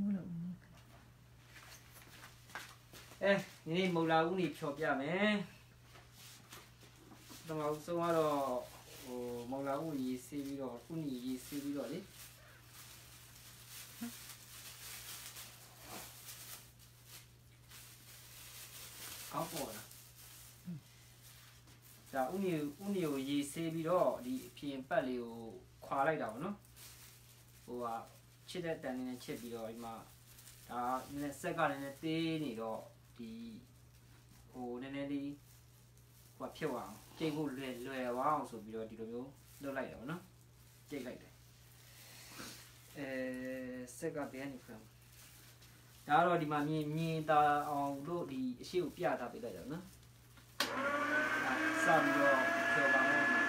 မို့လို့ဦးနေအဲဒီနေ့မုံလာဦးနေဖြော်ပြမယ်။တော့အဆုံးကတော့ဟိုမုံလာဦးရေးဆေးပြီးတော့ခုနီရေးဆေးပြီးတော့လေကောင်းပေါ်လား။ဒါဦးနီဦးနီကိုရေးဆေးပြီးတော့ဒီအပြင်ပတ်လေးကိုခွာလိုက်တာပေါ့နော်။ဟိုက ချစ်တဲ့တန်လေးနဲ့ချစ်ပြီးတော့ဒီမှာဒါနည်းနည်းဆက်ကလည်းနည်းနည်းသေးနေတော့ဒီဟိုနည်းနည်းလေးဟိုဖြစ်သွားအောင်ကြိတ်ဖို့လွယ်လွယ်သွားအောင်ဆိုပြီးတော့ဒီလိုမျိုးလုပ်လိုက်တယ်ဗောနော်ကြိတ်လိုက်တယ်အဲစက်ကဘယ်ကနေဖမ်းဒါကတော့ဒီမှာမြင်မြင်တာအောင်လို့ဒီအရှိကိုပြထားပေးလိုက်တယ်နော်အဲစပြီးတော့ပြောပါမယ်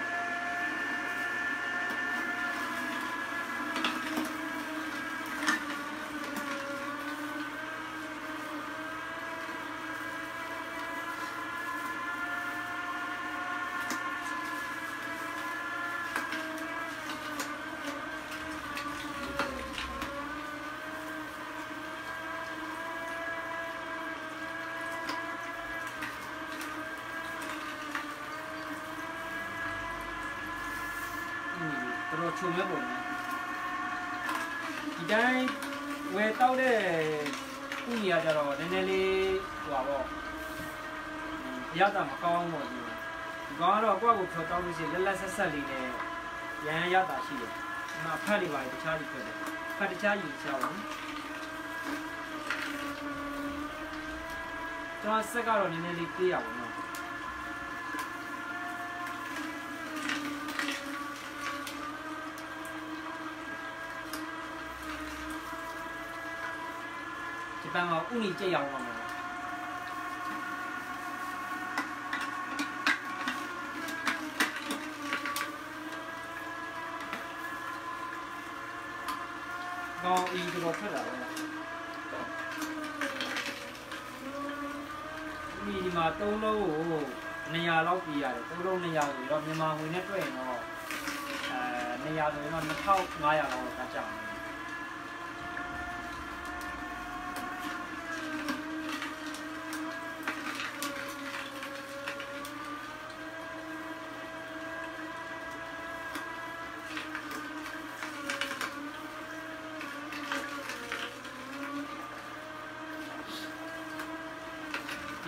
တော်တော်ချုံမဲ့ပုံနဲ့ဒီတိုင်းဝယ်တောက်တဲ့ဥကြီးကကြတော့နည်းနည်းလေးဟိုပါပေါ့ရတာမကောင်းတော့ဘူးဒီကောင်ကတော့ကိုယ့်ကိုဖြောတောက်လို့ရှိရင်လက်လက်ဆက်ဆက်လေးနဲ့ရန်ရတာရှိတယ်ဒီမှာဖတ်လေးပါတခြားကြီးဖြစ်တယ်ဖတ်တခြားကြီးရှာအောင်ကျွန်တော်ဆက်ကတော့နည်းနည်းလေးပြေးရပါတော့ ဂျပန်မှာဥနီကြက်ရောက်တော့မှာကောင်းအီတော်ဖက်လာတော့ဒီဒီမှာ၃လုံးကို200လောက်ပြရတယ်၃လုံး200ဆိုတော့မြန်မာငွေနဲ့တွက်ရင်တော့အဲ200ဆိုရင်တော့2500လောက်တော့ကြာမယ်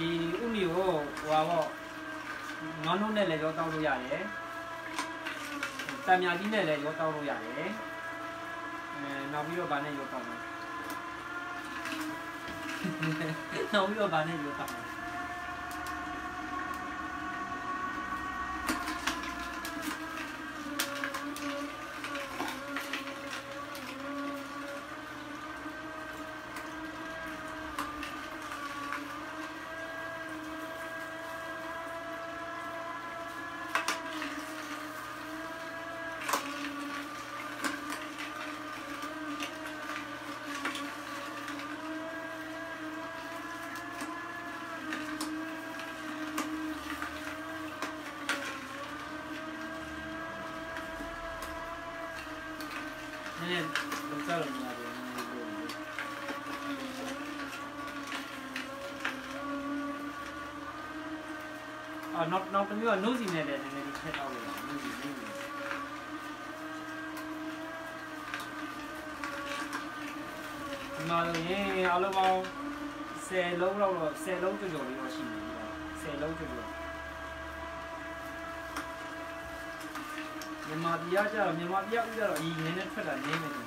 ဒီဥမီကိုဟိုပါပေါ့ငေါင်းလုံးနဲ့လည်းရောတောက်လို့ရတယ်တံမြာကြီးနဲ့လည်းရောတောက်လို့ရတယ်အဲနောက်ပြီးတော့ဗာနဲ့ရောတောက်မယ်နောက်ပြီးတော့ဗာနဲ့ရောတောက်မယ်နည်းနည်းလောက်ကြလို့မရတယ်နည်းနည်းလို့ အာနောက်နောက်တစ်မျိုးက nose နဲ့လည်းနည်းနည်းလေးထည့်တော့လို့ nose nose ဒီမှာဆိုရင်အလုံးပေါင်း10လုံးလောက်တော့10လုံးကျော်ကျော်လေးတော့ရှိနေပြီ10လုံးကျော်ကျော်မြန်မာပြည်ကကြတော့မြန်မာပြည်ကဥကြတော့အီနည်းနည်းထွက်တာနည်းနေတယ်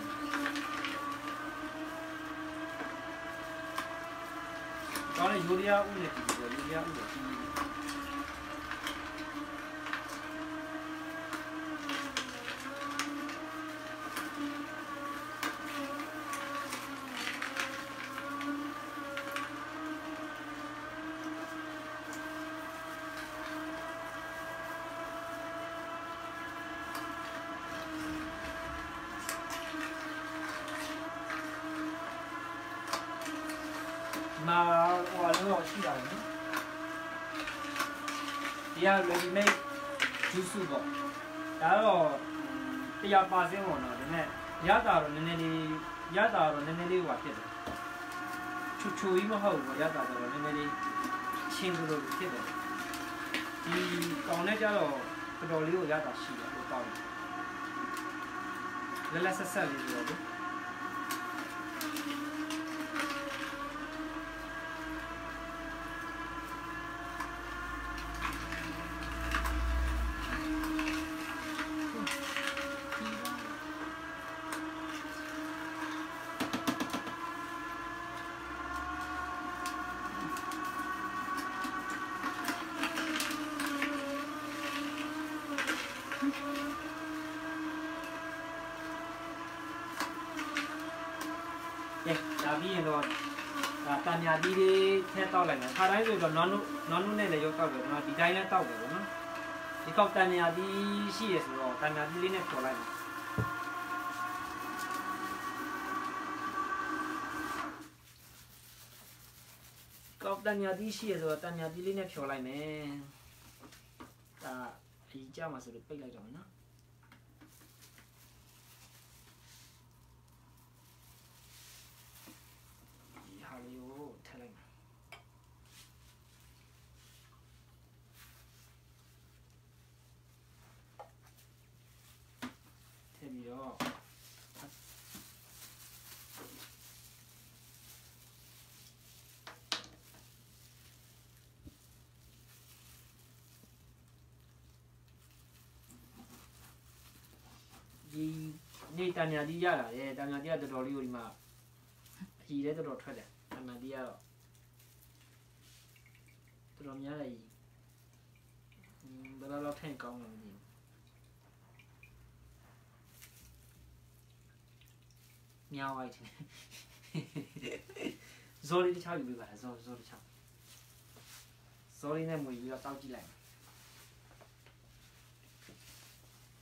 ကောင်းလေယူရီးယားဥနဲ့ဒီလိုယူရီးယားဥနဲ့ဒီမှာဟိုအလုံးတော့ရှိတာပဲနော် ဒီက ready made juice ပေါ့ဒါတော့တရားပါစင်းပေါ့နော်ဒါပေမဲ့ရတာတော့နည်းနည်းလေးရတာတော့နည်းနည်းလေးဟိုဖြစ်တယ်ချူချူကြီးမဟုတ်ဘူးရတာတော့နည်းနည်းလေးချင်းလို့ဖြစ်တယ်ဒီကောင်နဲ့ကြတော့တော်တော်လေးကိုရတာရှိတယ်ဟိုကောင်းတယ်လက်လက်ဆက်ဆက်လေးဆိုတော့ ကဲဒါပြီးရင်တော့ဒါတံမြာတီးလေးထည့်တောက်လိုက်မယ်ခါတိုင်းဆိုတော့နွားနုနွားနုနဲ့လည်းရုပ်တောက်တယ်နော်ဒီတိုင်းလည်းတောက်တယ်ပေါ့နော်ဒီကောက်တံမြာတီးရှိရဆိုတော့တံမြာတီးလေးနဲ့ပေါ်လိုက်မယ်ကောက်တံမြာတီးရှိရဆိုတော့တံမြာတီးလေးနဲ့ဖြော်လိုက်မယ်ဒါအကြီးကြမှာဆိုလို့ပိတ်လိုက်တော့မယ်နော် ဒီဟာလေးကိုထည့်လိုက်မယ်ထည့်ပြီးတော့ဒီ နေတန်ညာဒီရလာတယ်တန်ညာဒီကတော်တော်လေးကိုဒီမှာအကြီးလည်းတော်တော်ထွက်တယ်အမှန်တရားတော့တော်တော်များတယ်ကြီးอืมဘယ်လိုလောက်ထင်ကောင်းလဲမသိဘူးမြောက်ဝိုက်တယ်ဇော်လေးတစ်ချောက်ယူပေးပါလားဇော်ဇော်တစ်ချောက်ဇော်လေးနဲ့မွေပြီးတော့တောက်ကြည့်လိုက်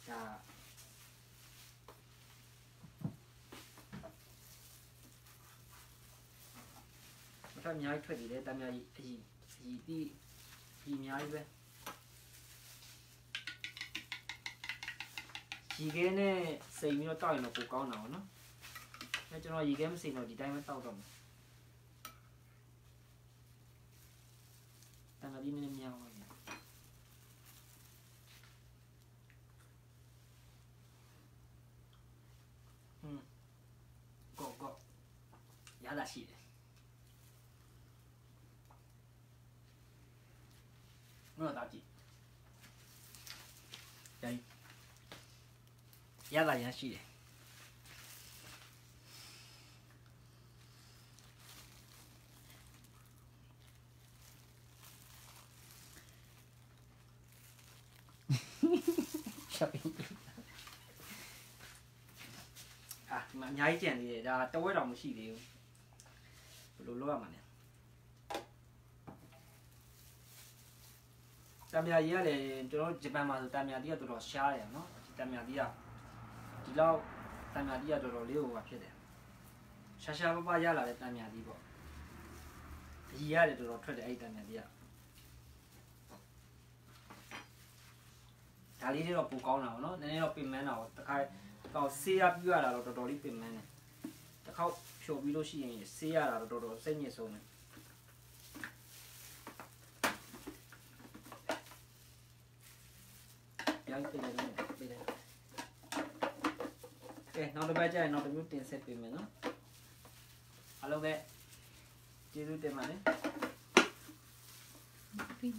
ဒါ အများကြီးထွက်နေတယ်တမ်းများကြီးအကြီးအကြီးတီးကြီးအများကြီးပဲရီခဲနဲ့စိန်ပြီးတော့တောက်ရင်တော့ပိုကောင်းတာပေါ့နော်အဲကျွန်တော်ရီခဲမစိန်တော့ဒီတိုင်းပဲတောက်တော့မယ်တမ်းများကြီးနည်းနည်းများပါမယ်ဟွန်းကောကောရတာရှိတယ် မတော့ကြည့်ရိုင်းရတာရရှိတယ်ရှပ်ပြီးအာဒီမှာအများကြီးကြံသေးတယ်ဒါတဝဲတော်မရှိသေးဘူးဘယ်လိုလုပ်ရမှာလဲ တံမြာကြီးကလည်းကျွန်တော်ဂျပန်မှာဆိုတံမြာကြီးကတော်တော်ရှားတယ်နော်ဒီတံမြာကြီးကဒီလောက်တံမြာကြီးကတော်တော်လေးဟိုပါဖြစ်တယ်ရှာရှာပပရလာတဲ့တံမြာကြီးပေါ့အကြီးရတယ်တော်တော်ထွက်တယ်အဲ့ဒီတံမြာကြီးကဒါလေးတွေတော့ပိုကောင်းတာပေါ့နော်နည်းနည်းတော့ပင်မန်းတာပေါ့တခါတော့ဆေးရပြရတာတော့တော်တော်လေးပင်မန်းတယ်တစ်ခေါက်ဖြိုပြီးလို့ရှိရင်ဆေးရတာတော့တော်တော်စိတ်ညစ်ဆုံးတယ် ရိုက်ပြလိုက်မယ်ပြလိုက်ကဲနောက်တစ်ပတ်ကျရင်နောက်တစ်မျိုးတင်ဆက်ပေးမယ်နော်အားလုံးပဲကျေးဇူးတင်ပါတယ်ပြီး